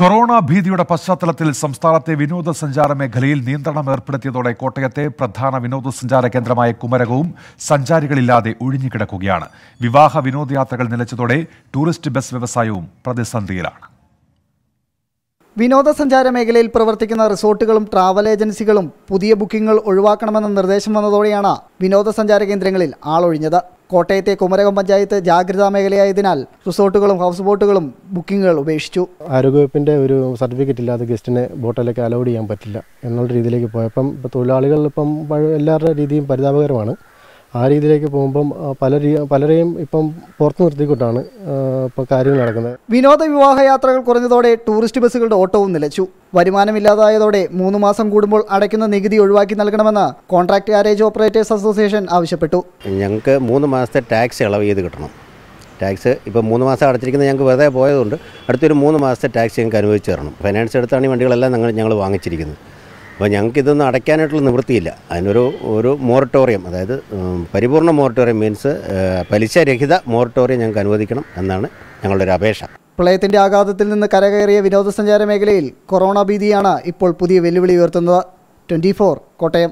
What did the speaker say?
Corona ഭീതിയുടെ പശ്ചാത്തലത്തിൽ സംസ്ഥാനത്തെ വിനോദസഞ്ചാര മേഖലയിൽ നിയന്ത്രണം ഏർപ്പെടുത്തിയതോടെ കോട്ടയത്തെ പ്രധാന വിനോദസഞ്ചാര കേന്ദ്രമായ കുമരകവും സഞ്ചാരികളില്ലാതെ ഒഴിഞ്ഞുകിടക്കുകയാണ്. വിവാഹ വിനോദയാത്രകൾ നിലച്ചതോടെ ടൂറിസ്റ്റ് ബസ് വ്യവസായവും പ്രതിസന്ധിയിലാണ്. വിനോദസഞ്ചാര മേഖലയിൽ പ്രവർത്തിക്കുന്ന റിസോർട്ടുകളും ട്രാവൽ ഏജൻസികളും പുതിയ ബുക്കിംഗുകൾ ഒഴിവാക്കണമെന്ന നിർദ്ദേശം വന്നതോടെയാണ് വിനോദസഞ്ചാര കേന്ദ്രങ്ങളിൽ ആളൊഴിഞ്ഞത്. കോട്ടയത്തെ കുമരകം പഞ്ചായത്ത് ജാഗ്രതാ മേഖലയായതിനാൽ റിസോർട്ടുകളും ഹൗസ് ബോട്ടുകളും ബുക്കിംഗുകൾ ഉപേക്ഷിച്ചു. ആരോഗ്യവകുപ്പിന്റെ ഒരു സർട്ടിഫിക്കറ്റ് ഇല്ലാതെ ഗസ്റ്റിനെ ബോട്ടിലേക്ക് അലോഡ് ചെയ്യാൻ പറ്റില്ല എന്നുള്ള രീതിയിലേക്ക് പോയപ്പം തൊഴിലാളികൾ ഇപ്പം എല്ലാവരുടെ രീതിയും പരിതാപകരമാണ്. ആ രീതിയിലേക്ക് പോകുമ്പം പല പലരെയും ഇപ്പം പുറത്തു നിർത്തിക്കൊണ്ടാണ് ഇപ്പോൾ കാര്യങ്ങൾ നടക്കുന്നത്. വിനോദ വിവാഹ യാത്രകൾ കുറഞ്ഞതോടെ ടൂറിസ്റ്റ് ബസ്സുകളുടെ ഓട്ടവും നിലച്ചു. വരുമാനമില്ലാതായതോടെ മൂന്ന് മാസം കൂടുമ്പോൾ അടയ്ക്കുന്ന നികുതി ഒഴിവാക്കി നൽകണമെന്ന് കോൺട്രാക്ട് ഗാരേജ് ഓപ്പറേറ്റേഴ്സ് അസോസിയേഷൻ ആവശ്യപ്പെട്ടു. ഞങ്ങൾക്ക് മൂന്ന് മാസത്തെ ടാക്സ് ഇളവ് ചെയ്ത് കിട്ടണം. ടാക്സ് ഇപ്പോൾ മൂന്ന് മാസം അടച്ചിരിക്കുന്നത് ഞങ്ങൾക്ക് വെറുതെ പോയതുകൊണ്ട് അടുത്തൊരു മൂന്ന് മാസത്തെ ടാക്സ് ഞങ്ങൾക്ക് അനുവദിച്ച് തരണം. ഫൈനാൻസ് എടുത്താണ് ഈ വണ്ടികളെല്ലാം ഞങ്ങൾ ഞങ്ങൾ വാങ്ങിച്ചിരിക്കുന്നത്. അപ്പോൾ ഞങ്ങൾക്ക് ഇതൊന്നും അടയ്ക്കാനായിട്ടുള്ള നിവൃത്തിയില്ല. അതിനൊരു ഒരു മോറട്ടോറിയം അതായത് പരിപൂർണ മോറട്ടോറിയം മീൻസ് പലിശരഹിത മോറട്ടോറിയം ഞങ്ങൾക്ക് അനുവദിക്കണം എന്നാണ് ഞങ്ങളുടെ ഒരു അപേക്ഷ. പ്രളയത്തിന്റെ ആഘാതത്തിൽ നിന്ന് കരകയറിയ വിനോദസഞ്ചാര മേഖലയിൽ കൊറോണ ഭീതിയാണ് ഇപ്പോൾ പുതിയ വെല്ലുവിളി ഉയർത്തുന്നത്. ട്വന്റി കോട്ടയം.